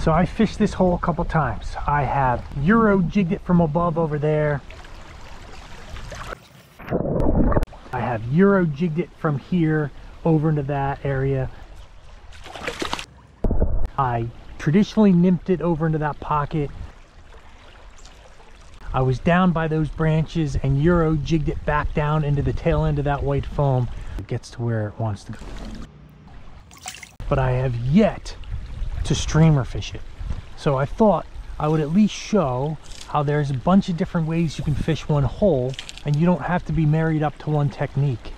So I fished this hole a couple times. I have Euro jigged it from above over there. I have Euro jigged it from here over into that area. I traditionally nymphed it over into that pocket. I was down by those branches and Euro jigged it back down into the tail end of that white foam. It gets to where it wants to go. But I have yet to streamer fish it. So I thought I would at least show how there's a bunch of different ways you can fish one hole and you don't have to be married up to one technique.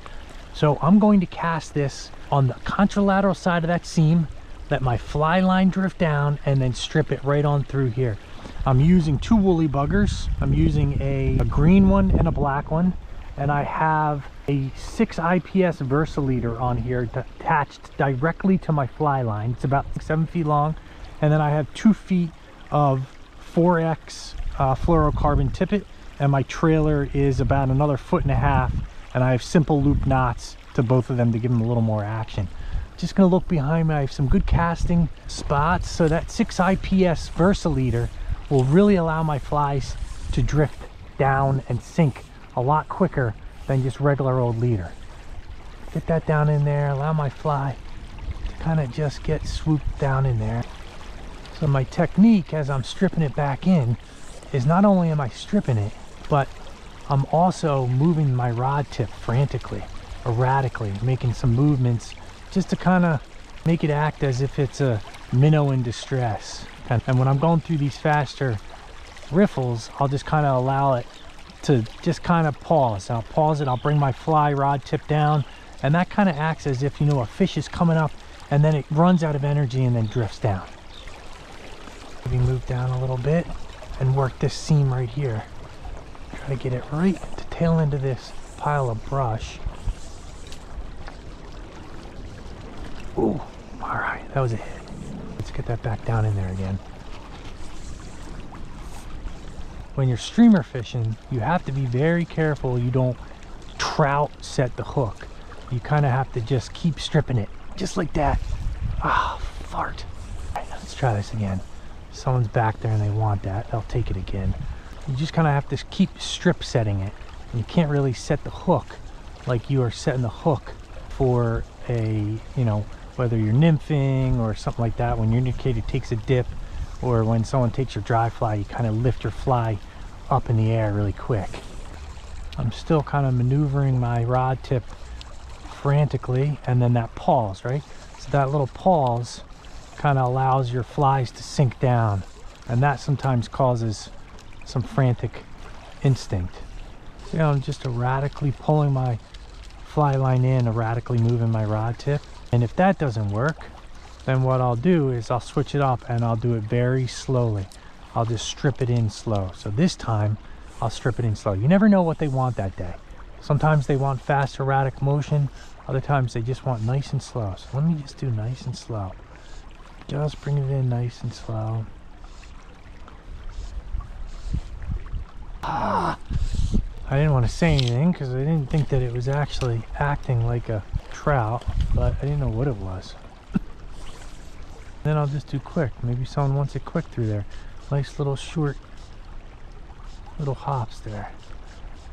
So I'm going to cast this on the contralateral side of that seam, let my fly line drift down and then strip it right on through here. I'm using two woolly buggers. I'm using a, a green one and a black one. And I have a 6 IPS VersiLeader on here attached directly to my fly line. It's about 7 feet long. And then I have 2 feet of 4X uh, fluorocarbon tippet. And my trailer is about another foot and a half. And I have simple loop knots to both of them to give them a little more action. Just gonna look behind me. I have some good casting spots. So that 6 IPS VersiLeader will really allow my flies to drift down and sink a lot quicker than just regular old leader. Get that down in there, allow my fly to kind of just get swooped down in there. So my technique as I'm stripping it back in is not only am I stripping it, but I'm also moving my rod tip frantically, erratically, making some movements just to kind of make it act as if it's a minnow in distress. And, and when I'm going through these faster riffles, I'll just kind of allow it to just kind of pause. I'll pause it, I'll bring my fly rod tip down, and that kind of acts as if, you know, a fish is coming up and then it runs out of energy and then drifts down. Maybe move down a little bit and work this seam right here. Try to get it right to tail of this pile of brush. Ooh, all right, that was a hit. Let's get that back down in there again. When you're streamer fishing, you have to be very careful you don't trout set the hook. You kind of have to just keep stripping it, just like that. Ah, oh, fart. Let's try this again. Someone's back there and they want that, they'll take it again. You just kind of have to keep strip setting it. You can't really set the hook like you are setting the hook for a, you know, whether you're nymphing or something like that, when your indicator takes a dip or when someone takes your dry fly, you kind of lift your fly up in the air really quick. I'm still kind of maneuvering my rod tip frantically and then that pause, right? So that little pause kind of allows your flies to sink down and that sometimes causes some frantic instinct. You know, I'm just erratically pulling my fly line in, erratically moving my rod tip and if that doesn't work, then what I'll do is I'll switch it up and I'll do it very slowly. I'll just strip it in slow. So this time I'll strip it in slow. You never know what they want that day. Sometimes they want fast erratic motion. Other times they just want nice and slow. So let me just do nice and slow. Just bring it in nice and slow. Ah, I didn't want to say anything because I didn't think that it was actually acting like a trout, but I didn't know what it was. Then I'll just do quick. Maybe someone wants it quick through there. Nice little short little hops there.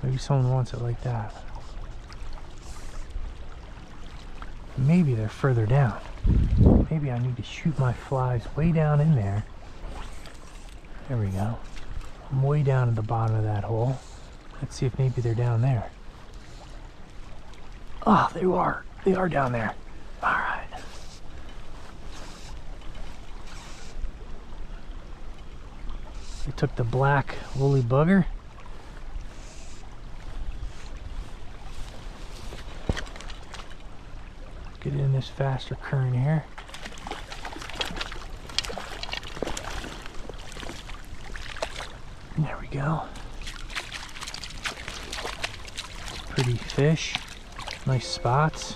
Maybe someone wants it like that. Maybe they're further down. Maybe I need to shoot my flies way down in there. There we go. I'm way down at the bottom of that hole. Let's see if maybe they're down there. Oh, they are. They are down there. All right. I took the black woolly bugger. Get in this faster current here. There we go. Pretty fish. Nice spots.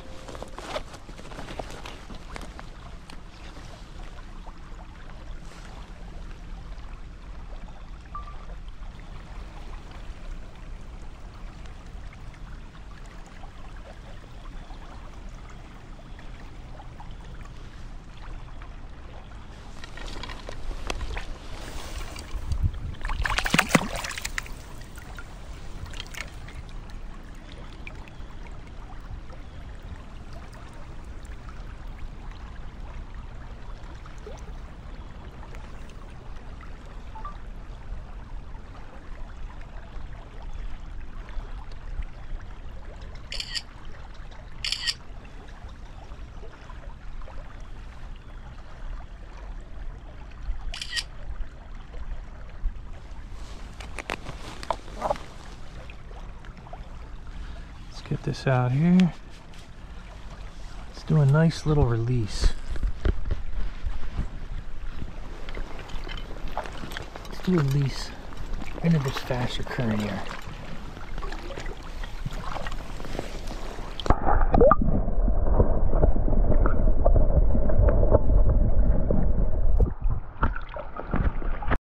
Get this out here. Let's do a nice little release. Let's do a release into this faster current here.